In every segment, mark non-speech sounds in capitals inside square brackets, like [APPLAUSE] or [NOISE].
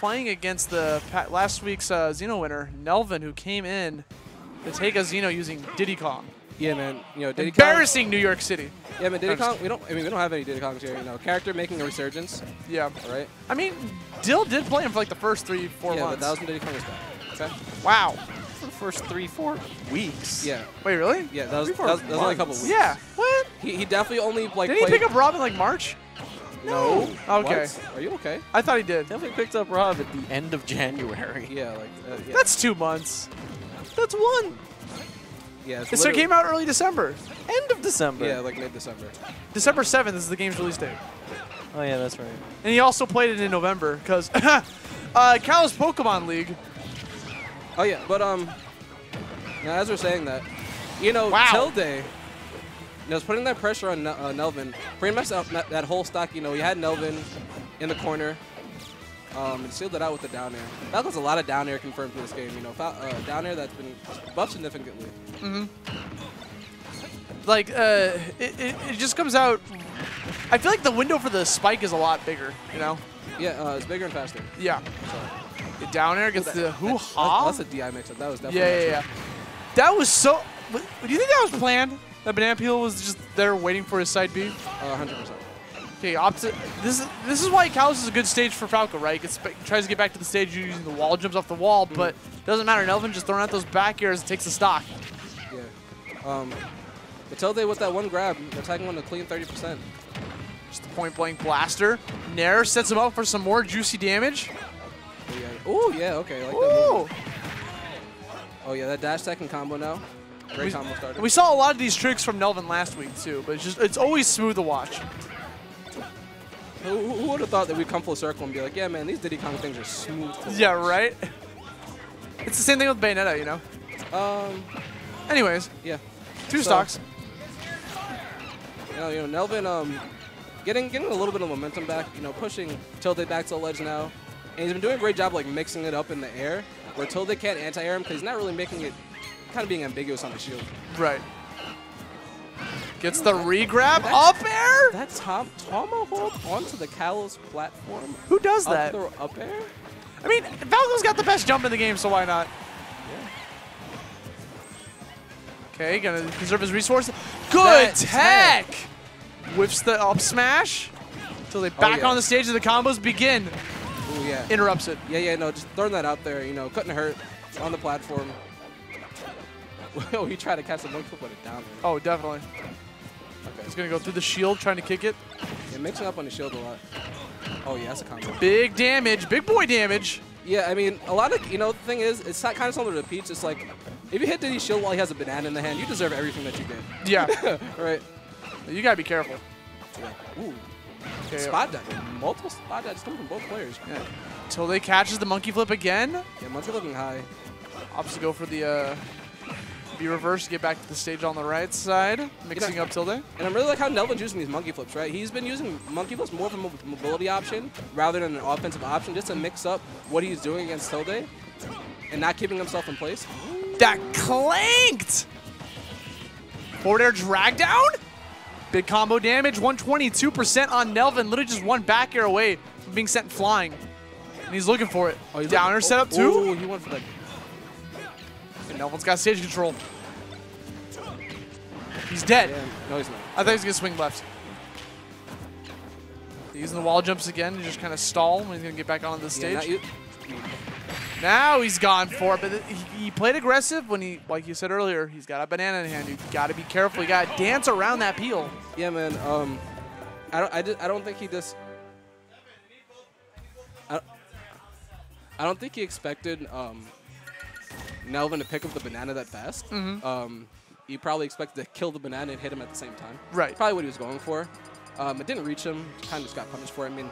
playing against the last week's uh, Xeno winner, Nelvin, who came in to take a Xeno using Diddy Kong. Yeah, man. You know, Diddy Kong. Embarrassing New York City. Yeah, man. Diddy Kong. We don't. I mean, we don't have any Diddy Kongs here. You know, character making a resurgence. Yeah. All right. I mean, Dill did play him for like the first three, four yeah, months. but Thousand Diddy Kong is back. Okay. wow. For the first three, four weeks. Yeah. Wait, really? Yeah. That was, Three, that was, that was only a couple weeks. Yeah. What? He, he definitely only like. Did he pick up Robin like March? No. Okay. What? Are you okay? I thought he did. Definitely picked up Rob at the end of [LAUGHS] January. Yeah. Like. Uh, yeah. That's two months. That's one. yeah. It's This so literally- came out early December. End of December. Yeah, like mid December. December 7th is the game's release date. Oh yeah, that's right. And he also played it in November because [LAUGHS] uh, Kalos Pokemon League. Oh yeah, but um, now as we're saying that, you know, Wow. Tilde, know, is putting that pressure on uh, Nelvin. Pretty much that, that, whole stock, you know, you had Nelvin in the corner, um, and sealed it out with the down air. Falcon's a lot of down air confirmed for this game. You know, uh, down air that's been buffed significantly. Mhm. Like, uh, it, it, it just comes out. I feel like the window for the spike is a lot bigger, you know? Yeah, uh, it's bigger and faster. Yeah. So The down air gets the hoo that's, ha. that's a DI mix-up. That was definitely. Yeah, yeah, yeah. That was so. Do you think that was planned? That Banana Peel was just there waiting for his side B? Uh, 100%. Okay, opposite. This is this is why Kalos is a good stage for Falco, right? He gets, tries to get back to the stage using the wall jumps off the wall, Mm-hmm. but doesn't matter. Nelvin just throwing out those back airs and takes the stock. Yeah. Um, but Tilde with that one grab, attacking one to clean 30%. Just a point blank blaster. Nair sets him up for some more juicy damage. Oh, yeah. Ooh, yeah, okay. I like. Ooh. Oh yeah, that dash tech and combo now. Great We- combo starter. We saw a lot of these tricks from Nelvin last week too, but it's just it's always smooth to watch. who who would have thought that we'd come full circle and be like, yeah, man, these Diddy Kong things are smooth. to Yeah, watch." right. It's the same thing with Bayonetta, you know. Um, Anyways, yeah. two So- stocks. You know, you know, Nelvin, um, getting getting a little bit of momentum back. You know, pushing Tilde back to the ledge now, and he's been doing a great job like mixing it up in the air, where Tilde can't anti-air him because he's not really making it, kind of being ambiguous on the shield. Right. Gets the re-grab up air. That tom tomahawk onto the Kalos platform. Who does Up that? throw up air. I mean, Falco's got the best jump in the game, so why not? Okay, gonna conserve his resources. Good That tech! Whips the up smash. Until they oh, back yeah. on the stage and the combos begin. Ooh, yeah. Interrupts it. Yeah, yeah, no, just throwing that out there, you know, couldn't hurt on the platform. [LAUGHS] oh, he tried to catch the monkey flip with it down. Oh, definitely. Okay. He's gonna go through the shield, trying to kick it. Yeah, mixing up on the shield a lot. Oh, yeah, that's a combo. Big damage, big boy damage. Yeah, I mean, a lot of, you know, the thing is, it's kind of similar to Peach. It's like, if you hit Diddy's shield while he has a banana in the hand, you deserve everything that you did. Yeah, [LAUGHS] right? you gotta be careful. Yeah. Ooh. Okay, Spot dodge. Multiple spot dodges coming from both players. Yeah. Tilde catches the monkey flip again. Yeah, Muncher looking high. Opts to go for the uh, B reverse to get back to the stage on the right side, mixing up Tilde. And I'm really like how Nelvin's using these monkey flips, right? He's been using monkey flips more of a mobility option rather than an offensive option, just to mix up what he's doing against Tilde and not keeping himself in place. That clanked! Forward air drag down. Big combo damage, 122% on Nelvin. Literally just one back air away from being sent flying. And he's looking for it. Oh, he's Downer looking- set up oh, too. Oh, he went for that. And Nelvin's got stage control. He's dead. Yeah, no, he's not. I thought he was going to swing left. Using the wall jumps again to just kind of stall when he's going to get back onto the stage. you- Now he's gone for it, but he, he played aggressive when he, like you said earlier, he's got a banana in hand. You got to be careful. You got to dance around that peel. Yeah, man. Um, I don't. I, just, I don't think he just. I don't, I don't think he expected um, Nelvin to pick up the banana that fast. Mhm. Um, he probably expected to kill the banana and hit him at the same time. Right. Probably what he was going for. Um, it didn't reach him. Kind of just got punished for it. I mean,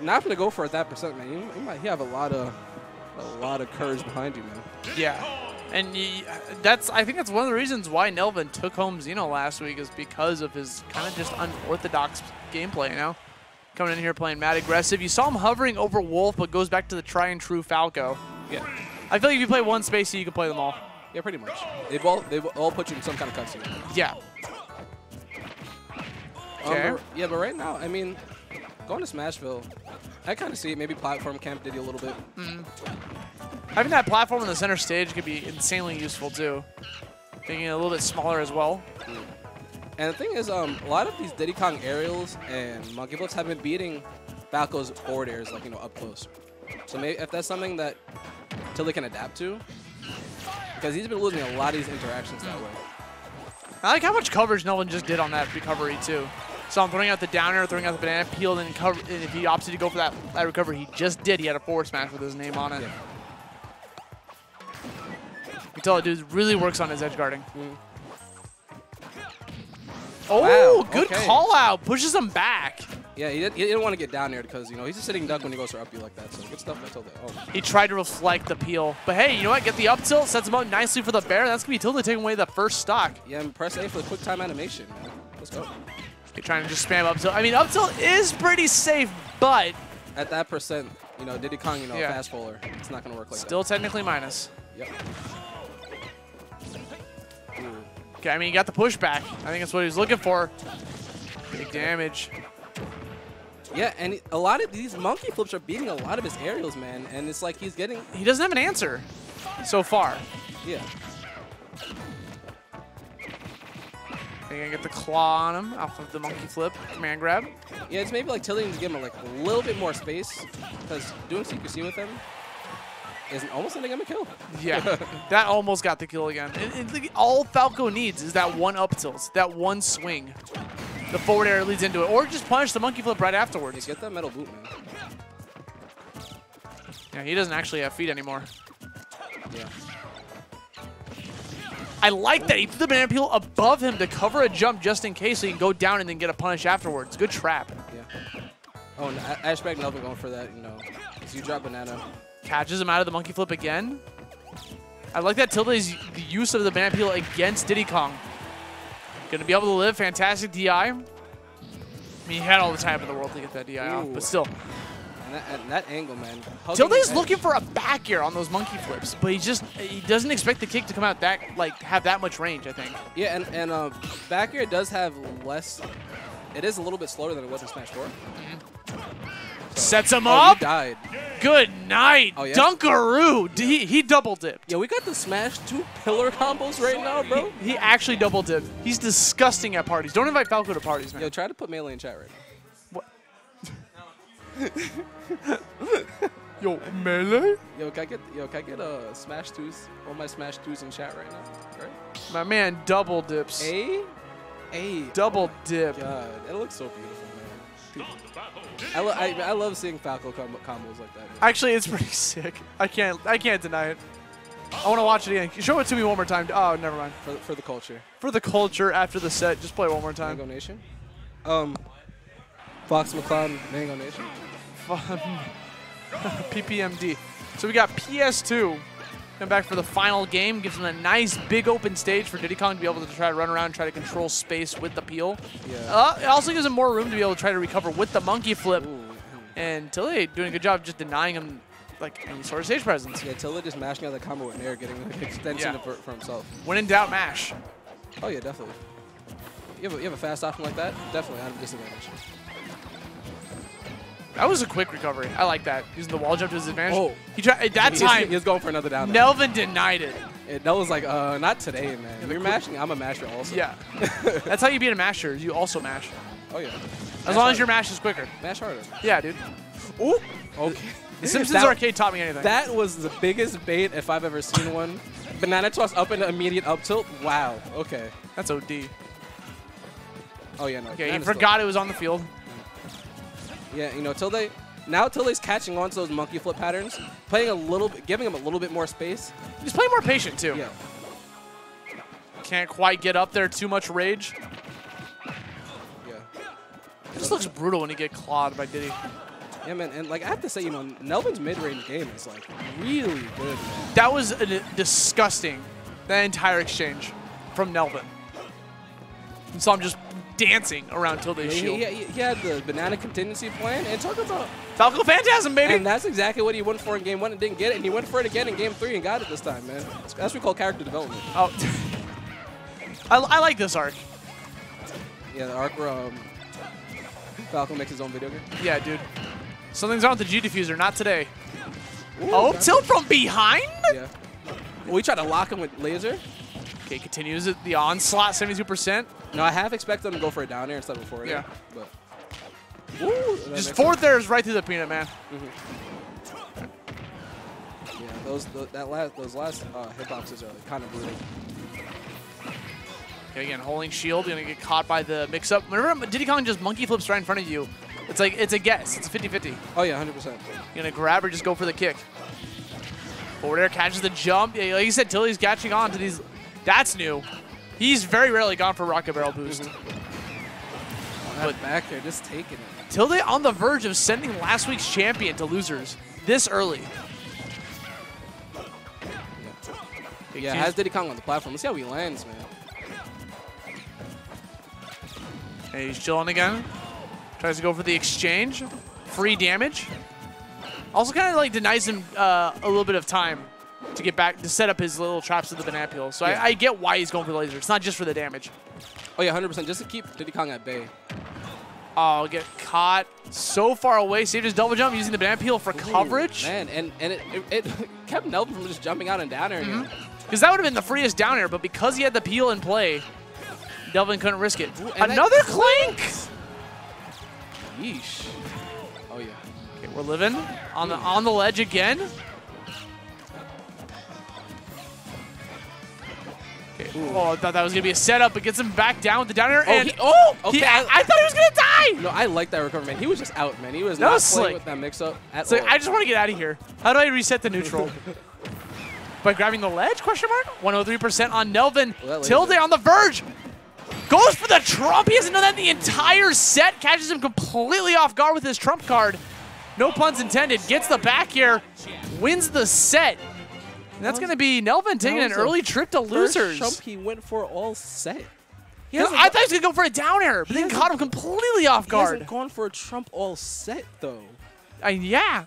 not going to go for it that percent, man. You, you might you have a lot of a lot of courage behind you, man. Yeah. And he, that's I think that's one of the reasons why Nelvin took home Xeno last week is because of his kind of just unorthodox gameplay, you know? Coming in here playing mad aggressive. You saw him hovering over Wolf, but goes back to the try and true Falco. Yeah. I feel like if you play one Spacey, you can play them all. Yeah, pretty much. They've all they've all put you in some kind of cutscene. Yeah. Um, Okay. but- yeah, but right now, I mean, going to Smashville, I kind of see it. Maybe platform camp did you a little bit. Having that platform in the center stage could be insanely useful too. Making it a little bit smaller as well. And the thing is, um, a lot of these Diddy Kong aerials and monkey flips have been beating Falco's forward airs, like, you know, up close. So maybe if that's something that Tilde can adapt to, because he's been losing a lot of these interactions that way. I like how much coverage Nolan just did on that recovery too. So I'm throwing out the downer, throwing out the banana peel, and, cover, and if he opted to go for that, that recovery, he just did. He had a forward smash with his name on it. Yeah. You can tell the dude really works on his edge guarding. Mm. Oh, Wow, good okay. call out. Pushes him back. Yeah, he, did, he didn't want to get down there because, you know, he's a sitting duck when he goes for up you like that. So good stuff by Tilde. Oh, He tried to reflect the peel. But hey, you know what? Get the up tilt, sets him up nicely for the bear. That's going to be Tilde taking away the first stock. yeah, and press A for the quick time animation, man. Let's go. You're trying to just spam up tilt. I mean, up tilt is pretty safe, but At that percent, you know, Diddy Kong, you know, Yeah. fast faller, it's not going to work like still technically minus. Yep. Ooh. Okay, I mean, he got the pushback. I think that's what he was looking for. Big damage. Yeah, and a lot of these monkey flips are beating a lot of his aerials, man. And it's like he's getting, He doesn't have an answer so far. yeah. They're gonna get the claw on him off of the monkey flip, command grab. Yeah, it's maybe like needs to give him like a little bit more space because doing secrecy with him is almost get him a kill. Yeah, [LAUGHS] that almost got the kill again. And like, all Falco needs is that one up tilt, that one swing. The forward air leads into it, or just punish the monkey flip right Yeah, afterwards. get that metal boot, man. Yeah, he doesn't actually have feet anymore. Yeah. I like that he threw the banana peel above him to cover a jump just in case so he can go down and then get a punish afterwards. Good trap. Yeah. Oh, and I, I expect Nelvin going for that, you know, because you drop banana. Catches him out of the monkey flip again. I like that Tilde's the use of the banana peel against Diddy Kong. Gonna be able to live. Fantastic DI. I mean, he had all the time in the world to get that DI off, but still. And that, and that angle, man. Tilde's looking for a back air on those monkey flips, but he just he doesn't expect the kick to come out that like have that much range. I think. Yeah, and, and uh, back air does have less. It is a little bit slower than it was in Smash 4. Sets him Oh, up. you died. Good night, Oh, yeah? Dunkaroo. D- He, he double dipped. Yeah, we got the Smash 2 pillar combos right now, bro. He, he actually double dipped. He's disgusting at parties. Don't invite Falco to parties, man. Yo, try to put melee in chat right now. What? [LAUGHS] Yo, melee? Yo, can I get yo, can I get uh, Smash 2s? All my Smash 2s in chat right now, right? My man double dips. A, A. Double dip. God, it looks so beautiful, man. I, lo I, I love seeing Falco combo combos like that. Man. Actually, it's [LAUGHS] pretty sick. I can't I can't deny it. I want to watch it again. Show it to me one more time. Oh, never mind. For, the- for the culture. For the culture after the set, just play it one more time. Mango Nation. Um, Fox McCloud, Mango Nation. Fun. [LAUGHS] PPMD. So we got PS2 come back for the final game. Gives him a nice big open stage for Diddy Kong to be able to try to run around and try to control space with the peel. Yeah. Uh, it also gives him more room to be able to try to recover with the monkey flip. Ooh. And Tilde doing a good job just denying him like any sort of stage presence. Yeah, Tilde just mashing out the combo with Nair, getting an extension Yeah. for, for himself. When in doubt, mash. Oh yeah, definitely. You have a, you have a fast option like that, definitely out of disadvantage. That was a quick recovery. I like that. Using the wall jump to his advantage. Oh. He tried at that He was- time. he was going for another down. there. Nelvin denied it. It- that was like, uh, not today, man. You're mashing. I'm a masher also. Yeah. [LAUGHS] That's how you beat a masher. You also mash. Oh yeah. As long as your mash is quicker. mash harder. Yeah, dude. Ooh. Okay. The Simpsons That- Arcade taught me anything. That was the biggest bait if I've ever seen one. Banana toss up into immediate up tilt. Wow. Okay. That's OD. Oh yeah, no. Okay, he banana's still- forgot it was on the field. Yeah, you know, Tilde. Now Tilde's catching on to those monkey flip patterns, playing a little, bit, giving him a little bit more space. He's playing more patient too. Yeah. Can't quite get up there. Too much rage. Yeah. It just looks brutal when you get clawed by Diddy. Yeah, man, and like I have to say, you know, Nelvin's mid-range game is like really good, man. That was a, disgusting. That entire exchange from Nelvin. And so I'm just dancing around Tilde's He, shield. he, he had the banana contingency plan, and talk about, Falco Phantasm, baby. and that's exactly what he went for in game one and didn't get it, and he went for it again in game three and got it this time, man. That's, what we call character development. oh. [LAUGHS] I, I like this arc. Yeah, the arc where um, Falcon makes his own video game. Yeah, dude. Something's wrong with the G diffuser. Not today. Ooh, Oh, tilt from behind. Yeah. We tried to lock him with laser. Okay, continues it. The onslaught, 72%. No, I half expect him to go for a down air instead of a forward Yeah. air. But. Ooh, Just makes forward there is right through the peanut, man. sense. Yeah, those tho- that last those last uh, hitboxes are like kind of brutal. Okay, again, holding shield, gonna get caught by the mix-up. Remember, Diddy Kong just monkey flips right in front of you. It's like, it's a guess. It's a 50-50. Oh yeah, 100. percent You're gonna grab or just go for the kick. Forward air catches the jump. Yeah, like you said, Tilde's catching on to these. That's new. He's very rarely gone for rocket barrel boost. But But- back here, just taking it. Tilde on the verge of sending last week's champion to losers this early. Okay, Yeah, has Diddy Kong on the platform. Let's see how he lands, man. Hey, he's chilling again. Tries to go for the exchange. Free damage. Also kind of like denies him uh, a little bit of time to get back, to set up his little traps with the banana peel. So Yeah. I, I get why he's going for the laser. It's not just for the damage. Oh yeah, 100 percent. Just to keep Diddy Kong at bay. Oh, get caught so far away. Saved his double jump using the banana peel for coverage. Man, and and it, it, it [LAUGHS] kept Nelvin from just jumping out and down air. Because mm-hmm. that would have been the freest down air, but because he had the peel in play, Nelvin couldn't risk it. that- Another clink! Yeesh. Oh yeah. Okay, we're living on the on the ledge again. Oh, I thought that was gonna be a setup, but gets him back down with the down air. Oh, and he- oh, okay, I, I- I thought he was gonna die. No, I like that recovery, man. He was just out, man. He was That not was playing slick. with that mix-up at So all. I just want to get out of here. How do I reset the neutral? [LAUGHS] By grabbing the ledge? Question mark. 103% on Nelvin. Well, Tilde on the verge. Goes for the trump. He hasn't done that the entire set. Catches him completely off guard with his trump card. No puns intended. Gets the back here. Wins the set. And that's going to be Nelvin taking an early trip to losers. jump he went for all set. I thought he was going to go for a down air, but He then caught him completely off guard. he hasn't gone for a Trump all set though. Uh, yeah.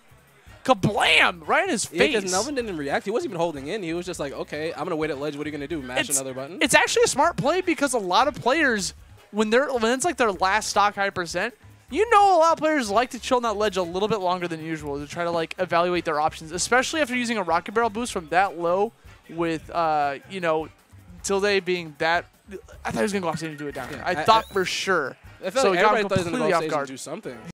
Kablam! Right in his face. Yeah, because Nelvin didn't react. He wasn't even holding in. He was just like, okay, I'm gonna wait at ledge. What are you gonna do? Mash another button? It's actually a smart play because a lot of players, when they're when it's like their last stock high percent, you know, a lot of players like to chill on that ledge a little bit longer than usual to try to like evaluate their options, especially after using a rocket barrel boost from that low with uh you know Tilde being that. I thought he was gonna go off stage and do it down. there. Yeah, I, I- thought I- for sure. I felt so like he got everybody thought he was gonna completely go off off stage and guard. do something.